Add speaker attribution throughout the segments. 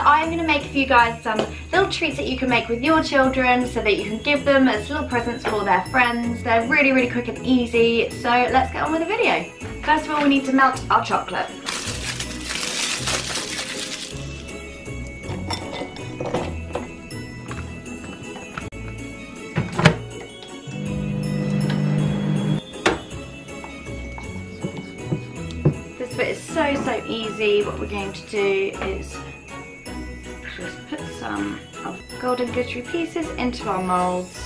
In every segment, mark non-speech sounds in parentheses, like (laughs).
Speaker 1: I'm going to make for you guys some little treats that you can make with your children so that you can give them as little presents for their friends. They're really, really quick and easy, so let's get on with the video. First of all, we need to melt our chocolate. This bit is so, so easy. What we're going to do is some of golden glittery pieces into our moulds.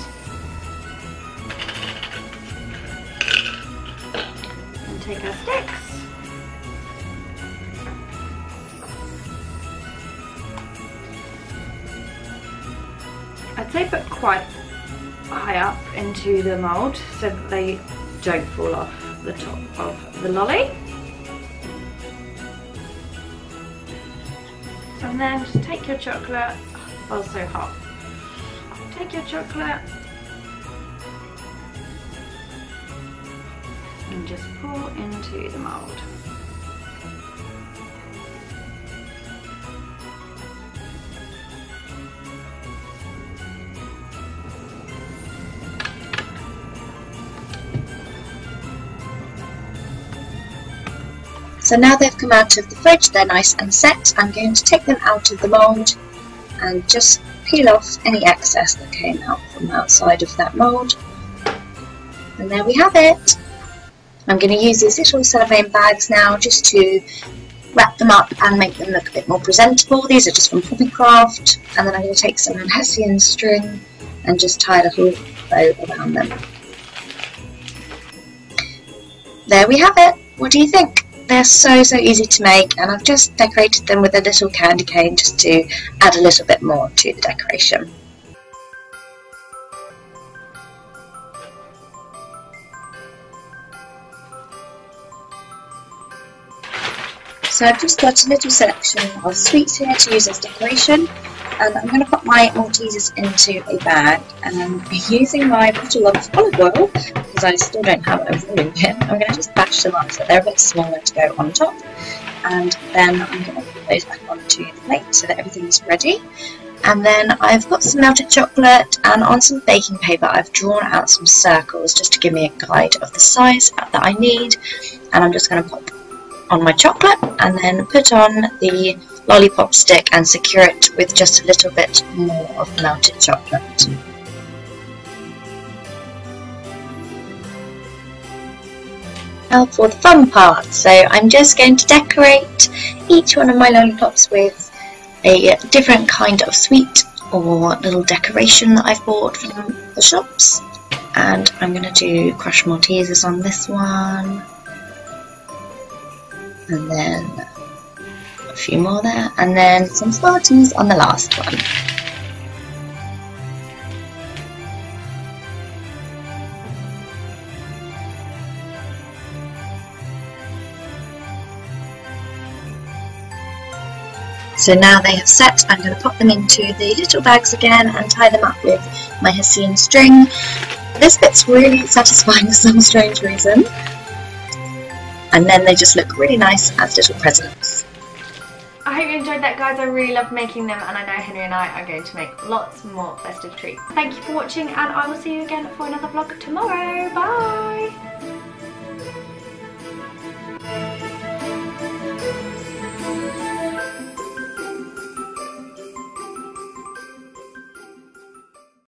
Speaker 1: And take our sticks. I'd say put quite high up into the mould so that they don't fall off the top of the lolly. And then just take your chocolate, oh so hot. Take your chocolate and just pour into the mould.
Speaker 2: So now they've come out of the fridge, they're nice and set. I'm going to take them out of the mould and just peel off any excess that came out from outside of that mould. And there we have it. I'm going to use these little cellophane bags now just to wrap them up and make them look a bit more presentable. These are just from Hobbycraft and then I'm going to take some Hessian string and just tie a little bow around them. There we have it. What do you think? They're so, so easy to make and I've just decorated them with a little candy cane just to add a little bit more to the decoration. So I've just got a little selection of sweets here to use as decoration and I'm going to put my Maltesers into a bag and using my bottle of olive oil because I still don't have a rolling pin I'm going to just bash them up so they're a bit smaller to go on top and then I'm going to put those back onto the plate so that everything's ready. And then I've got some melted chocolate and on some baking paper I've drawn out some circles just to give me a guide of the size that I need. And I'm just going to pop on my chocolate and then put on the lollipop stick and secure it with just a little bit more of melted chocolate. Now for the fun part, so I'm just going to decorate each one of my lollipops with a different kind of sweet or little decoration that I've bought from the shops. And I'm going to do crushed Maltesers on this one. And then few more there, and then some Spartans on the last one. So now they have set, I'm going to pop them into the little bags again and tie them up with my Hessian string. This bit's really satisfying (laughs) for some strange reason and then they just look really nice as little presents.
Speaker 1: That guys, I really love making them and I know Henry and I are going to make lots more festive treats. Thank you for watching and I will see you again for another vlog tomorrow. Bye!